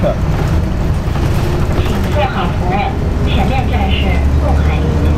请做好扶。前面站是陆海云。